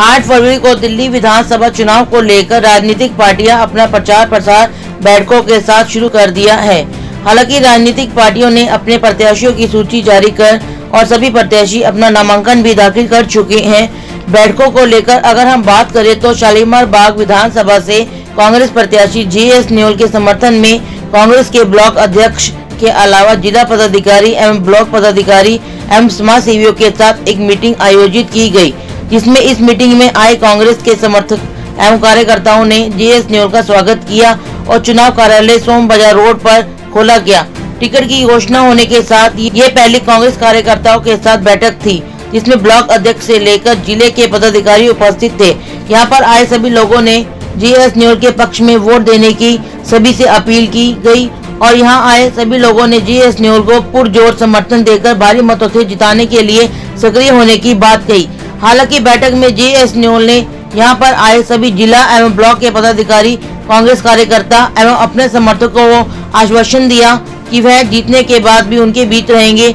आठ फरवरी को दिल्ली विधानसभा चुनाव को लेकर राजनीतिक पार्टियाँ अपना प्रचार प्रसार बैठकों के साथ शुरू कर दिया है। हालाँकि राजनीतिक पार्टियों ने अपने प्रत्याशियों की सूची जारी कर और सभी प्रत्याशी अपना नामांकन भी दाखिल कर चुके हैं। बैठकों को लेकर अगर हम बात करें तो शालीमार बाग विधानसभा से कांग्रेस प्रत्याशी जी एस न्योल के समर्थन में कांग्रेस के ब्लॉक अध्यक्ष के अलावा जिला पदाधिकारी एवं ब्लॉक पदाधिकारी एवं समाज सेवियों के साथ एक मीटिंग आयोजित की गई। जिसमें इस मीटिंग में आए कांग्रेस के समर्थक एवं कार्यकर्ताओं ने जी एस न्योल का स्वागत किया और चुनाव कार्यालय सोम बाज़ार रोड पर खोला गया। टिकट की घोषणा होने के साथ ये पहली कांग्रेस कार्यकर्ताओं के साथ बैठक थी, जिसमें ब्लॉक अध्यक्ष से लेकर ज़िले के पदाधिकारी उपस्थित थे। यहाँ पर आए सभी लोगों ने जी एस न्योल के पक्ष में वोट देने की सभी से अपील की गई और यहाँ आए सभी लोगों ने जी एस न्योल को पुरजोर समर्थन देकर भारी मतों से जिताने के लिए सक्रिय होने की बात कही। हालाँकि बैठक में जे एस न्योल ने यहाँ पर आए सभी जिला एवं ब्लॉक के पदाधिकारी, कांग्रेस कार्यकर्ता एवं अपने समर्थकों को आश्वासन दिया कि वह जीतने के बाद भी उनके बीच रहेंगे।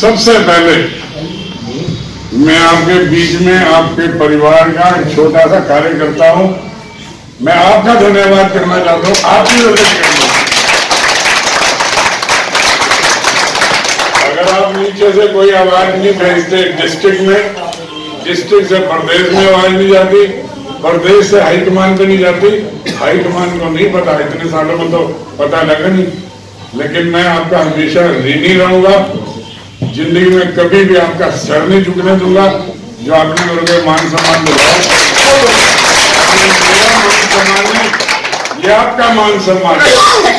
सबसे पहले मैं आपके बीच में आपके परिवार का छोटा सा कार्यकर्ता हूँ। मैं आपका धन्यवाद करना चाहता हूँ। आपकी से करना अगर आप नीचे से कोई आवाज़ नहीं भेजते डिस्ट्रिक्ट में डिस्ट्रिक्ट से प्रदेश में आवाज़ नहीं जाती, प्रदेश से हाईकमान पे नहीं जाती, हाईकमान को नहीं पता, इतने सालों में तो पता लगा नहीं। लेकिन मैं आपका हमेशा ऋणी रहूँगा, ज़िंदगी में कभी भी आपका सर नहीं झुकने दूँगा, जो आपने मेरे मान सम्मान दिलाया। ये आपका मान सम्मान है।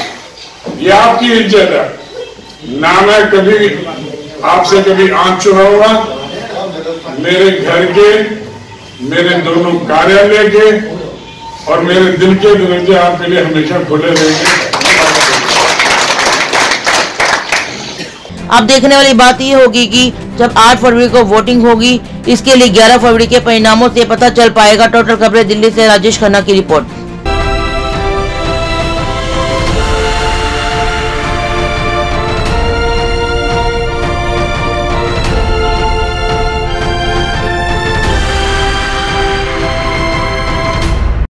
ये आपकी इज़्ज़त है। ना मैं कभी आपसे कभी आँख चुराऊँगा मेरे घर के, मेरे दोनों कार्यालय के और मेरे दिल के दरवाजे आपके लिए हमेशा खुले रहेंगे। अब देखने वाली बात ये होगी कि जब 8 फरवरी को वोटिंग होगी, इसके लिए 11 फरवरी के परिणामों से पता चल पाएगा। टोटल खबरें दिल्ली से राजेश खन्ना की रिपोर्ट।